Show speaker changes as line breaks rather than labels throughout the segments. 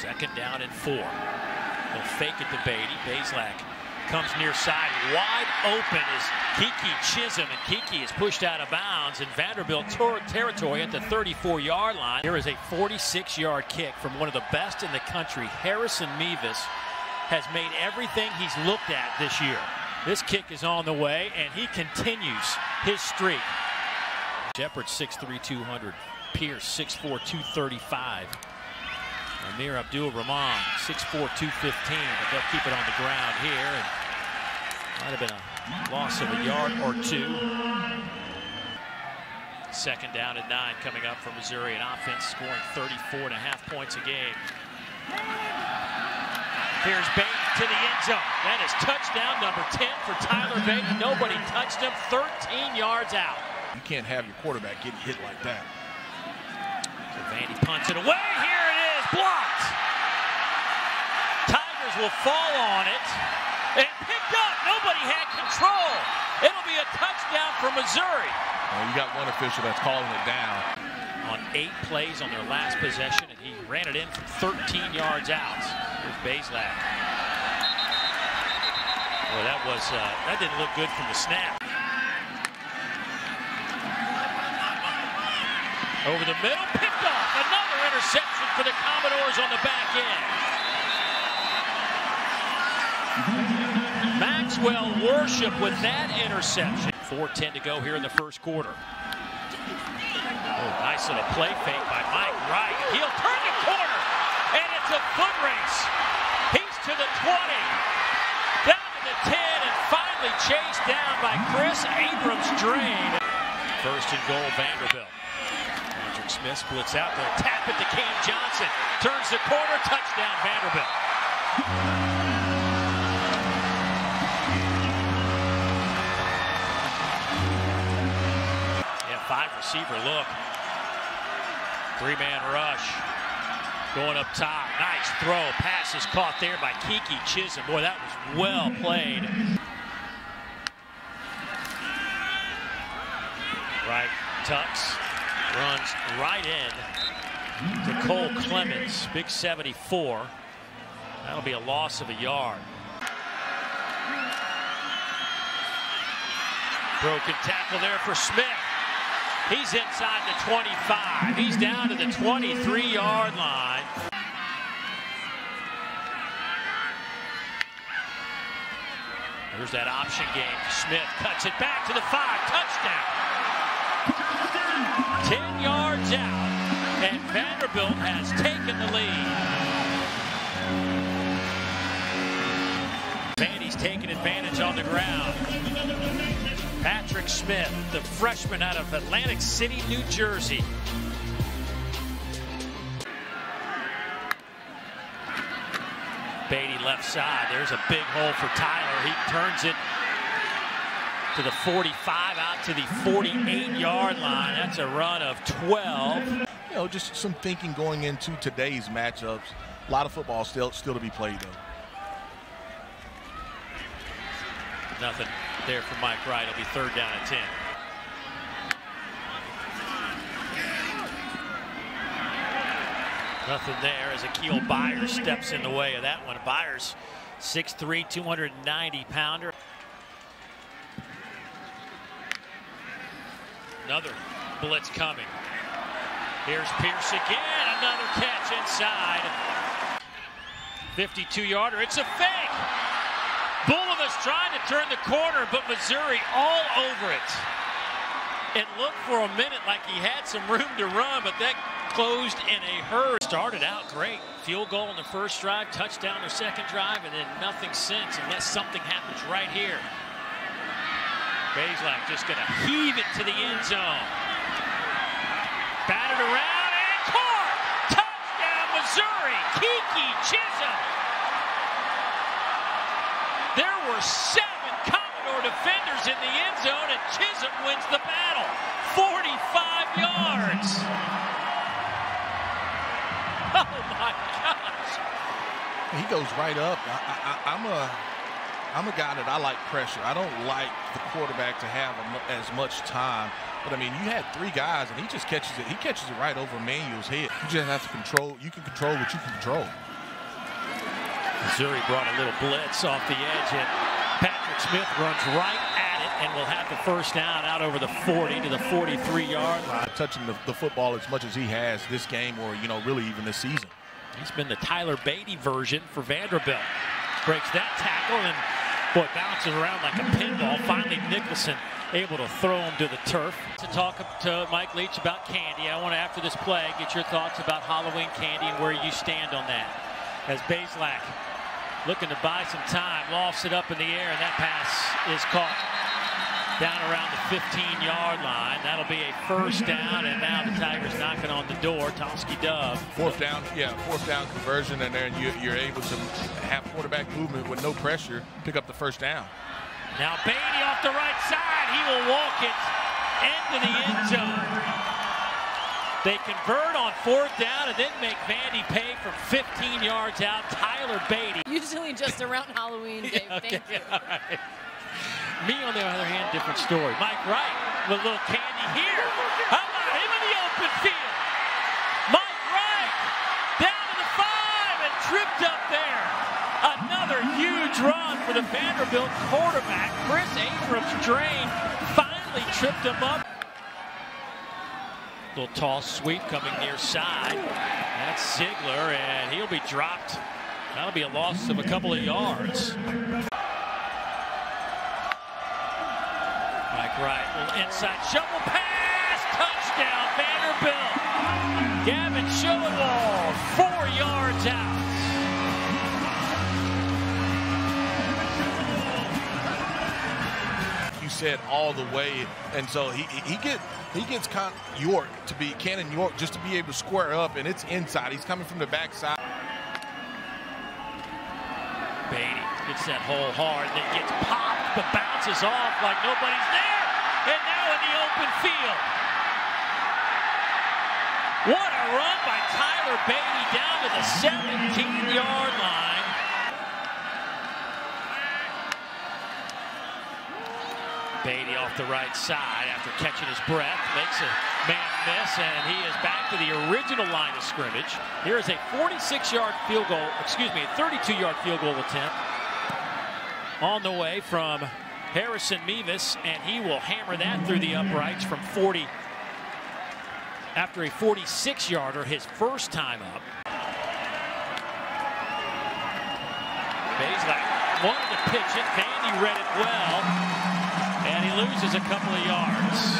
Second down and four. They'll fake it to Badie. Bazelak comes near side, wide open is Keke Chisholm, and Keke is pushed out of bounds in Vanderbilt ter territory at the 34-yard line. Here is a 46-yard kick from one of the best in the country. Harrison Mevis has made everything he's looked at this year. This kick is on the way, and he continues his streak. Sheppard 6'3", 200. Pierce 6'4", 235. Amir Abdur-Rahman, 6'4", 215, but they'll keep it on the ground here. And might have been a loss of a yard or two. Second down and nine coming up for Missouri. An offense scoring 34 and a half points a game. Here's Badie to the end zone. That is touchdown number 10 for Tyler Badie. Nobody touched him, 13 yards out.
You can't have your quarterback getting hit like that.
So Vandy punts it away. Here blocked. Tigers will fall on it. And picked up. Nobody had control. It'll be a touchdown for Missouri.
Well, you got one official that's calling it down.
On eight plays on their last possession, and he ran it in from 13 yards out. Here's Bazelak. Well, that was uh, that didn't look good from the snap. Over the middle, picked off. Another interception for the Commodores on the back end. Maxwell Worship with that interception. 4.10 to go here in the first quarter. Oh, nice little play fake by Mike Wright. He'll turn the corner, and it's a foot race. He's to the 20, down to the 10, and finally chased down by Chris Abrams-Draine. First and goal, Vanderbilt. Smith splits out there, tap it to Cam Johnson. Turns the corner, touchdown Vanderbilt. Yeah, five receiver look. Three-man rush. Going up top. Nice throw. Pass is caught there by Keke Chisholm. Boy, that was well played. Right. Tucks. Runs right in to Cole Clemens. Big 74. That'll be a loss of a yard. Broken tackle there for Smith. He's inside the 25. He's down to the 23-yard line. There's that option game. Smith cuts it back to the five. Touchdown. 10 yards out, and Vanderbilt has taken the lead. Vandy's taking advantage on the ground. Patrick Smith, the freshman out of Atlantic City, New Jersey. Badie left side. There's a big hole for Tyler. He turns it to the 45 out to the 48-yard line. That's a run of 12.
You know, just some thinking going into today's matchups. A lot of football still still to be played though.
Nothing there for Mike Wright. It'll be third down at 10. Nothing there as Akial Byers steps in the way of that one. Byers, 6'3", 290 Another blitz coming. Here's Pierce again. Another catch inside. 52-yarder. It's a fake. Bulovas trying to turn the corner, but Missouri all over it. It looked for a minute like he had some room to run, but that closed in a hurry. Started out great. Field goal in the first drive, touchdown the second drive, and then nothing since unless something happens right here. Bazelak just going to heave it to the end zone. Batted around and caught. Touchdown, Missouri. Keke Chisholm. There were seven Commodore defenders in the end zone, and Chisholm wins the battle. 45 yards. Oh my gosh.
He goes right up. I, I, I'm a I'm a guy that I like pressure. I don't like the quarterback to have as much time. But I mean, you had three guys, and he just catches it. He catches it right over Manuel's head. You just have to control. You can control what you can control.
Missouri brought a little blitz off the edge, and Patrick Smith runs right at it and will have the first down out over the 40 to the 43-yard line.
Touching the, the football as much as he has this game, or you know, really even this season.
He's been the Tyler Badie version for Vanderbilt. Breaks that tackle and boy bounces around like a pinball. Finally, Nicholson able to throw him to the turf. To talk to Mike Leach about candy, I want to, after this play, get your thoughts about Halloween candy and where you stand on that. As Bazelak looking to buy some time, lofts it up in the air, and that pass is caught down around the 15-yard line. That'll be a first down, and now the Tigers knocking on the door. Tomsky Dove.
Fourth down, yeah, fourth down conversion, and then you, you're able to have quarterback movement with no pressure, pick up the first down.
Now Badie off the right side. He will walk it into the end zone. They convert on fourth down and then make Vandy pay from 15 yards out. Tyler Badie.
Usually just around Halloween, Dave.
yeah, okay,
Thank you.
Me, on the other hand, different story. Mike Wright with a little candy here. How about him in the open field? Mike Wright down to the five and tripped up there. Another huge run for the Vanderbilt quarterback. Chris Abrams drain finally tripped him up. Little tall sweep coming near side. That's Ziegler, and he'll be dropped. That'll be a loss of a couple of yards. Mike Wright, little inside shovel pass, touchdown Vanderbilt. Gavin Schoenwald, four yards out.
You said all the way, and so he he get he gets Con York to be Cannon York just to be able to square up, and it's inside. He's coming from the backside.
Badie gets that hole hard, then gets popped, but bounces off like nobody's there. In the open field. What a run by Tyler Badie down to the 17-yard line. Badie off the right side after catching his breath, makes a man miss, and he is back to the original line of scrimmage. Here is a 46-yard field goal, excuse me, a 32-yard field goal attempt on the way from Harrison Mevis, and he will hammer that through the uprights from 40 after a 46-yarder, his first time up. Bazelak wanted to pitch it. Vandy read it well, and he loses a couple of yards.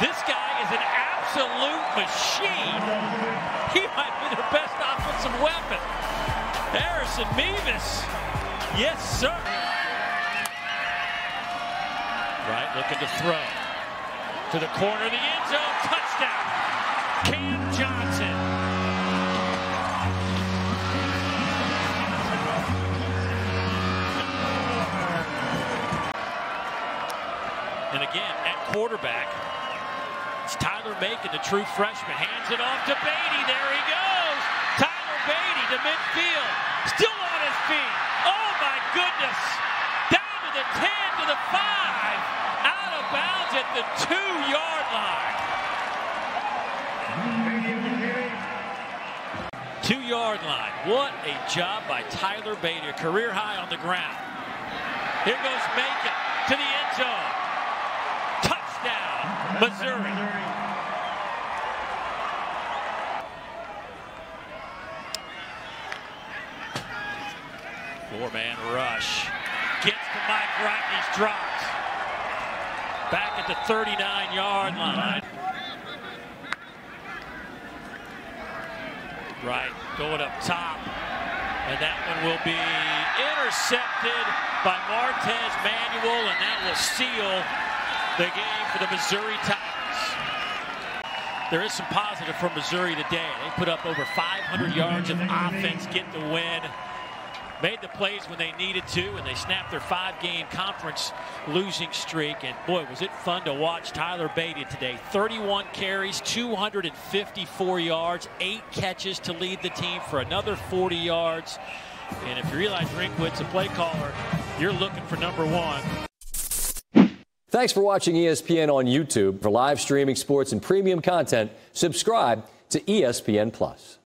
This guy is an absolute machine. He might be their best offensive weapon. Harrison Mevis. Yes, sir. Right, looking to throw. To the corner of the end zone. Touchdown. Cam Johnson. And again, at quarterback, it's Tyler Macon, the true freshman. Hands it off to Badie. There he goes. Tyler Badie to midfield. Still on his feet. Oh, my goodness. Down to the 10, to the 5. Out of bounds at the 2-yard line. Two-yard line. What a job by Tyler Badie. Career high on the ground. Here goes Macon to the end zone. Touchdown, Missouri. Four-man rush. Gets to Mike he's dropped. Back at the 39-yard line. Right, going up top. And that one will be intercepted by Martez Manuel, and that will seal the game for the Missouri Tigers. There is some positive from Missouri today. They put up over 500 yards of offense, get the win. Made the plays when they needed to, and they snapped their five-game conference losing streak. And boy, was it fun to watch Tyler Badie today. 31 carries, 254 yards, eight catches to lead the team for another 40 yards. And if you realize Drinkwitz's a play caller, you're looking for number one.
Thanks for watching ESPN on YouTube. For live streaming sports and premium content, subscribe to ESPN Plus.